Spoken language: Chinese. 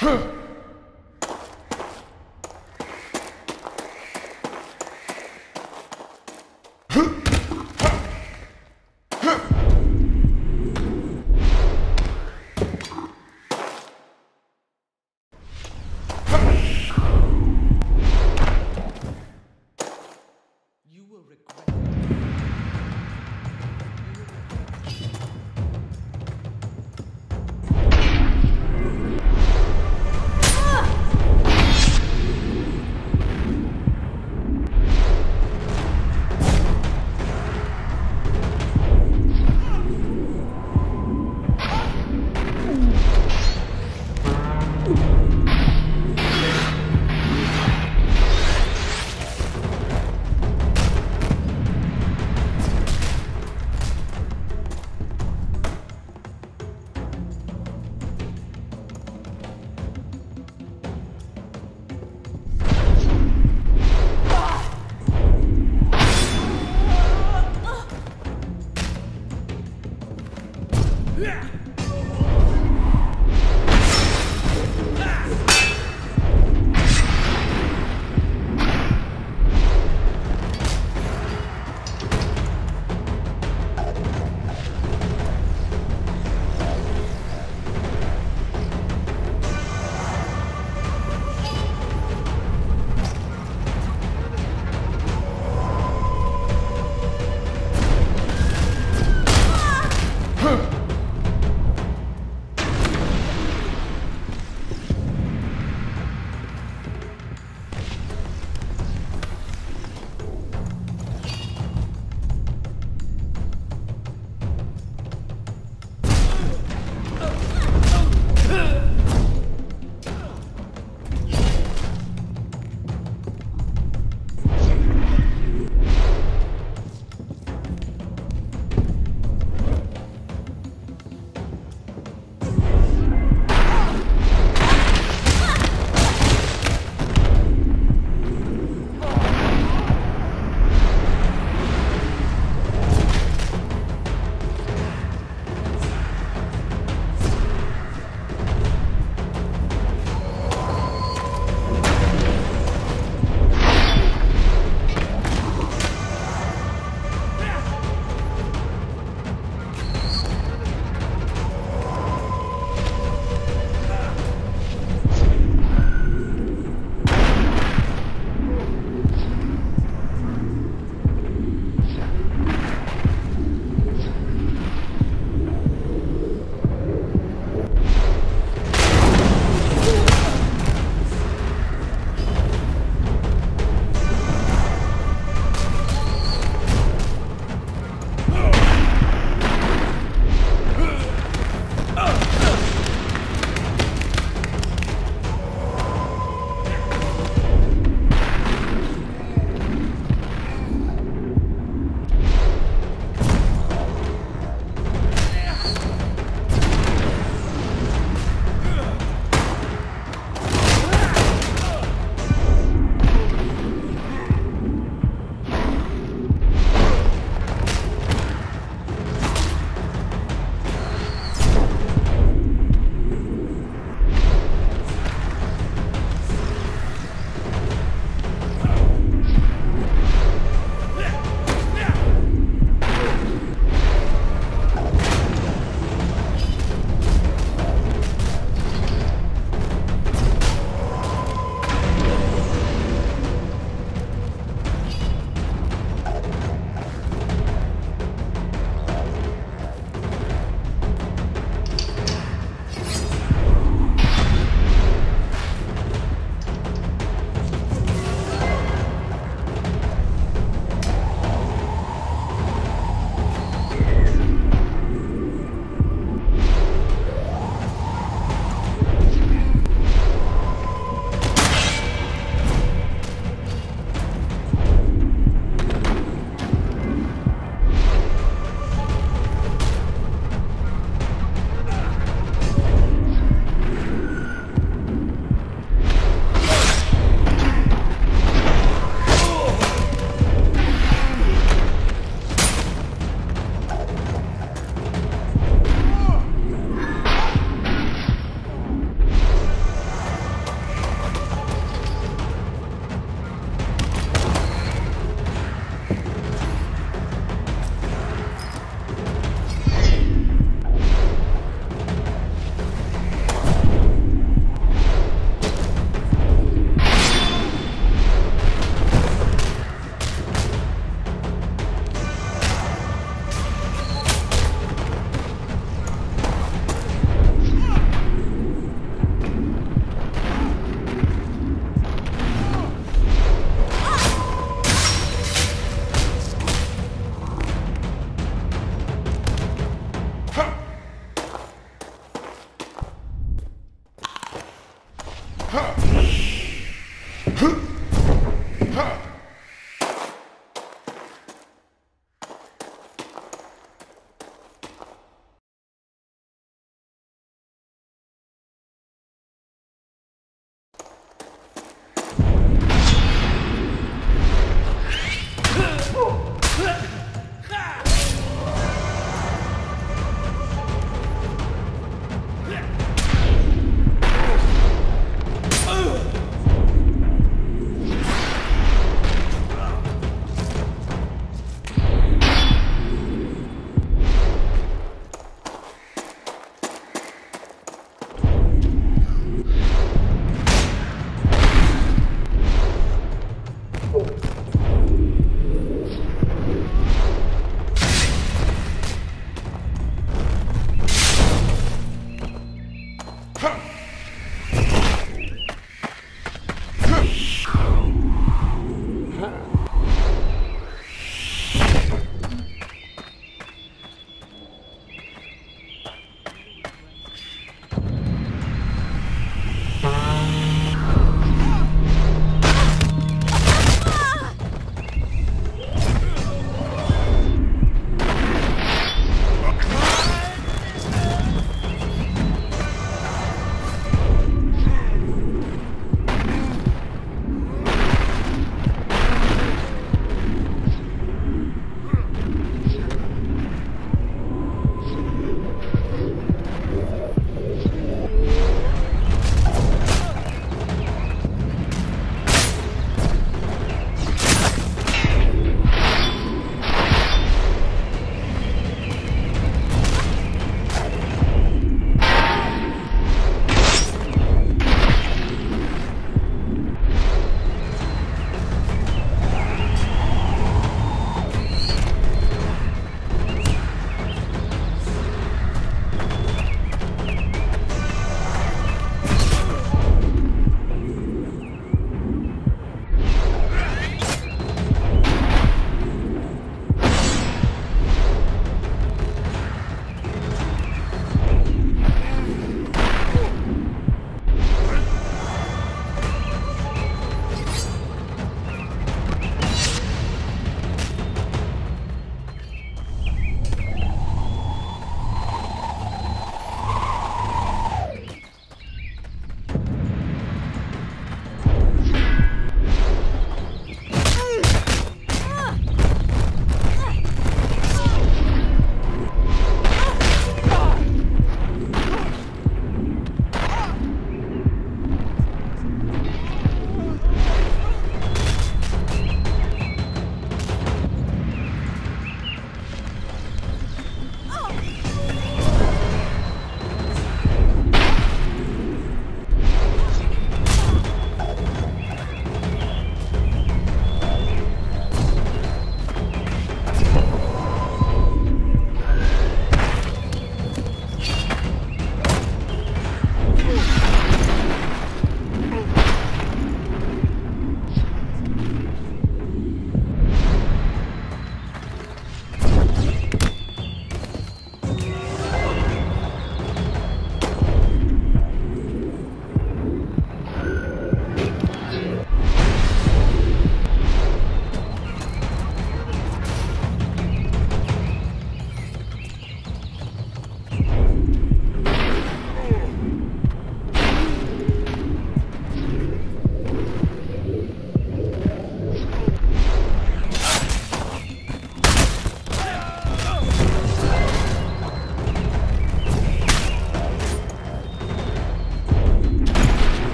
哼